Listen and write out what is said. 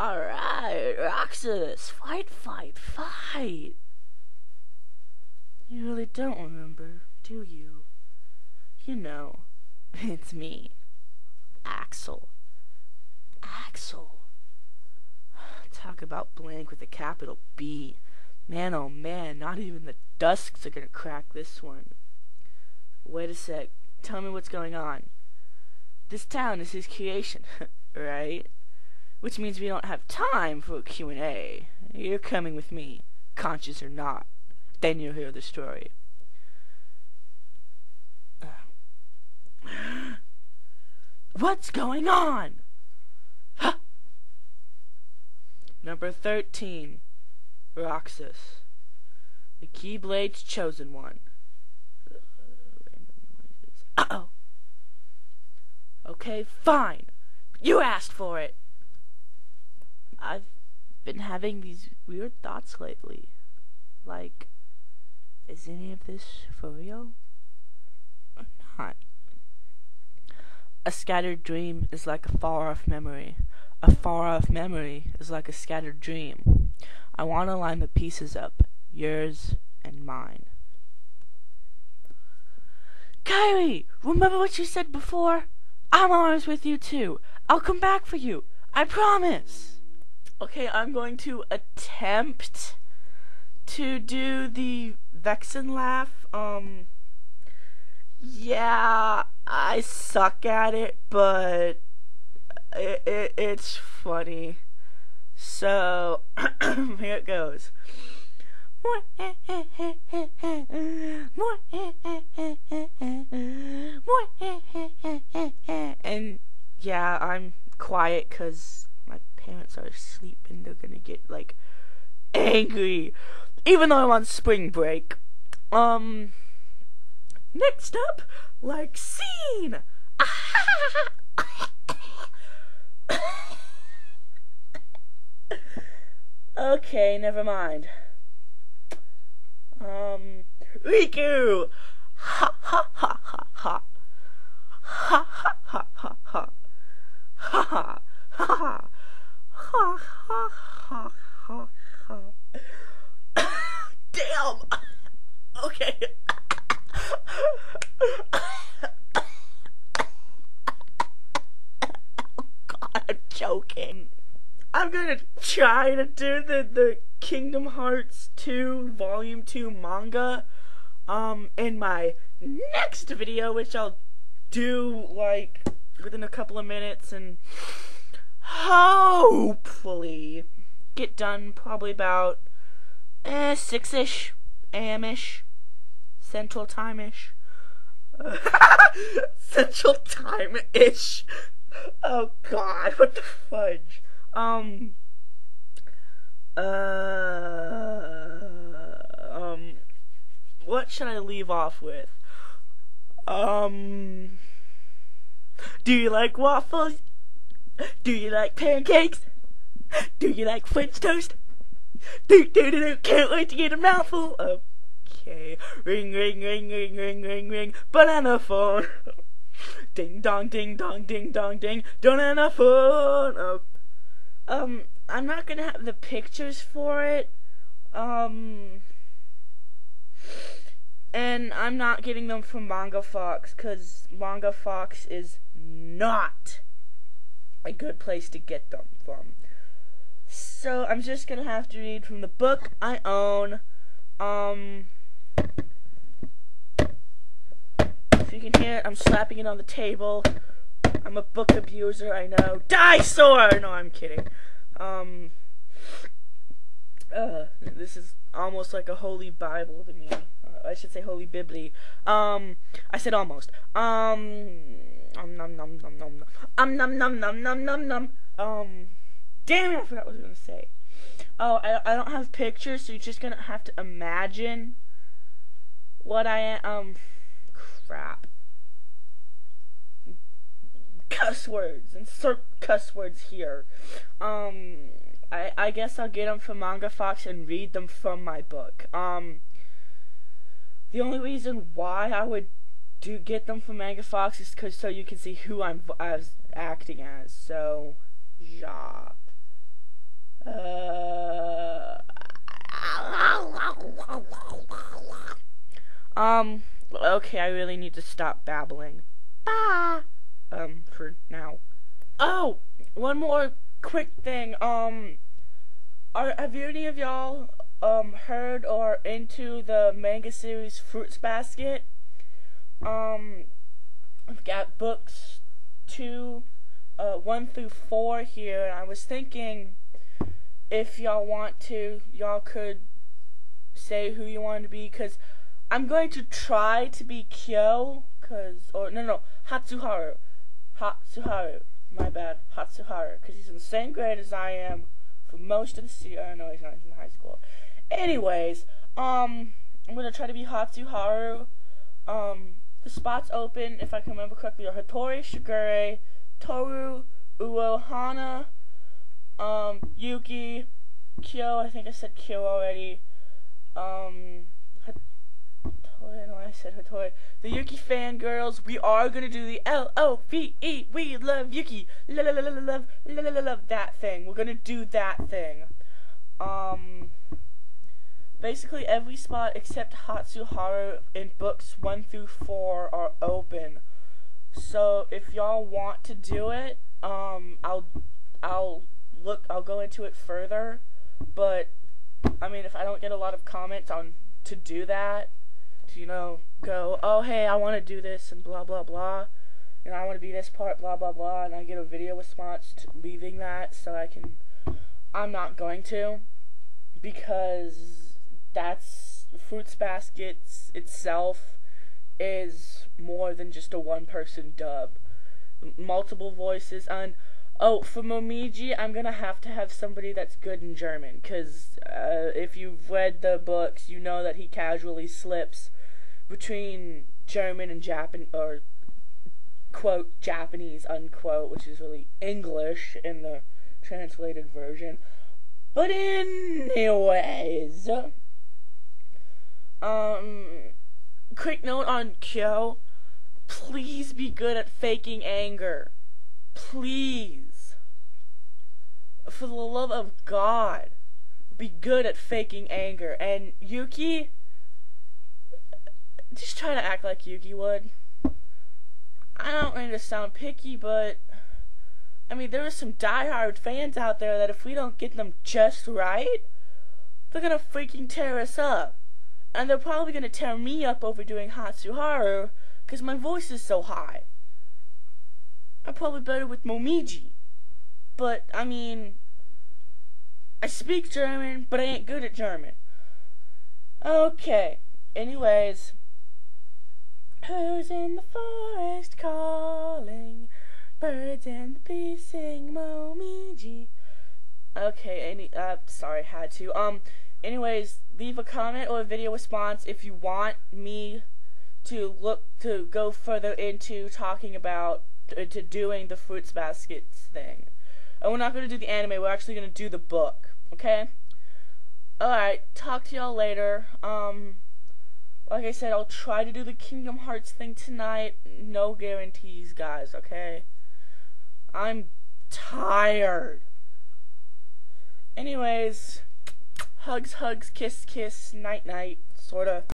Alright, Roxas, fight, fight, fight. You really don't remember, do you? You know, it's me, Axel. Axel. Talk about blank with a capital B. Man, oh man, not even the Dusks are gonna crack this one. Wait a sec, tell me what's going on. This town is his creation, right? Which means we don't have time for a Q&A. You're coming with me, conscious or not. Then you'll hear the story. What's going on? Huh. Number 13. Roxas. The Keyblade's chosen one. Uh-oh. Okay, fine. You asked for it. I've been having these weird thoughts lately. Like, is any of this for real? Or not? A scattered dream is like a far off memory. A far off memory is like a scattered dream. I want to line the pieces up, yours and mine. Kairi, remember what you said before? I'm always with you too. I'll come back for you. I promise. Okay, I'm going to attempt to do the Vexen laugh. Um, yeah, I suck at it, but it, it it's funny. So here it goes. And yeah, I'm quiet because parents are asleep and they're gonna get like angry, even though I'm on spring break. Um, next up, like scene. okay, never mind. Um, Riku! Ha ha ha. Ha ha ha ha ha. Ha ha ha ha. Ha ha ha ha ha. Damn! Okay. God, I'm joking. I'm gonna try to do the, the Kingdom Hearts 2 Volume 2 manga um in my next video, which I'll do like within a couple of minutes and hopefully get done probably about eh, 6-ish a.m.ish central time-ish. Central time-ish? Oh god what the fudge um uh um what should I leave off with? Um do you like waffles? Do you like pancakes? Do you like French toast? Do do do do can't wait to get a mouthful okay ring ring ring ring ring ring ring banana phone. Ding dong ding dong ding dong ding banana phone oh um, I'm not gonna have the pictures for it. Um, and I'm not getting them from Manga Fox because Manga Fox is not a good place to get them from. So I'm just gonna have to read from the book I own. Um, if you can hear it, I'm slapping it on the table. I'm a book abuser, I know. Dinosaur! No, I'm kidding. Um, uh, this is almost like a holy Bible to me. Uh, I should say holy Bibli. Um, I said almost. Um, um, num num num num num. Um, num num num num num num. Um, damn I forgot what I was gonna say. Oh, I, I don't have pictures, so you're just gonna have to imagine what I am. Um, crap cuss words. Insert cuss words here. Um, I I guess I'll get them from Manga Fox and read them from my book. Um, the only reason why I would do get them from Manga Fox is because so you can see who I'm as acting as. So, ja. Uh, um, okay, I really need to stop babbling. Bye. Um, for now. Oh, one more quick thing. Um, are have any of y'all um heard or into the manga series Fruits Basket? Um, I've got books two, uh, one through four here, and I was thinking if y'all want to, y'all could say who you want to be, cause I'm going to try to be Kyo, cause or no no Hatsuharu, Hatsuharu. My bad, Hatsuharu, cause he's in the same grade as I am for most of the series. I know he's not in high school. Anyways, um, I'm gonna try to be Hatsuharu. Um, the spots open, if I can remember correctly, are Hattori, Shigure, Toru, Uohana, um, Yuki, Kyo. I think I said Kyo already. Um, I said Hattori. The Yuki fangirls. We are gonna do the L O V E. We love Yuki. La la la la love la la la love that thing. We're gonna do that thing. Um. Basically, every spot except Hatsuharu in books 1 through 4 are open. So, if y'all want to do it, um, I'll, I'll look, I'll go into it further. But, I mean, if I don't get a lot of comments on to do that, you know, go, oh, hey, I want to do this and blah, blah, blah. And I want to be this part, blah, blah, blah. And I get a video response leaving that so I can, I'm not going to. Because that's Fruits Baskets itself is more than just a one person dub. Multiple voices and oh for Momiji I'm gonna have to have somebody that's good in German because uh, if you've read the books you know that he casually slips between German and Japan or quote Japanese unquote which is really English in the translated version. But anyways, um, quick note on Kyo. Please be good at faking anger. Please. For the love of God, be good at faking anger. And Yuki, just try to act like Yugi would. I don't mean to sound picky, but I mean there are some diehard fans out there that if we don't get them just right, they're gonna freaking tear us up. And they're probably to tear me up over doing Hatsuharu because my voice is so high. I'm probably better with Momiji. But, I mean, I speak German, but I ain't good at German. Okay, anyways. Who's in the forest calling? Birds and the bees sing Momiji. Okay, any, uh, sorry, had to. Um, anyways, leave a comment or a video response if you want me to look to go further into talking about uh, to doing the fruits baskets thing. And we're not going to do the anime, we're actually going to do the book, okay? Alright, talk to y'all later. Um, like I said, I'll try to do the Kingdom Hearts thing tonight. No guarantees, guys, okay? I'm tired. Anyways, hugs, hugs, kiss, kiss, night, night, sorta.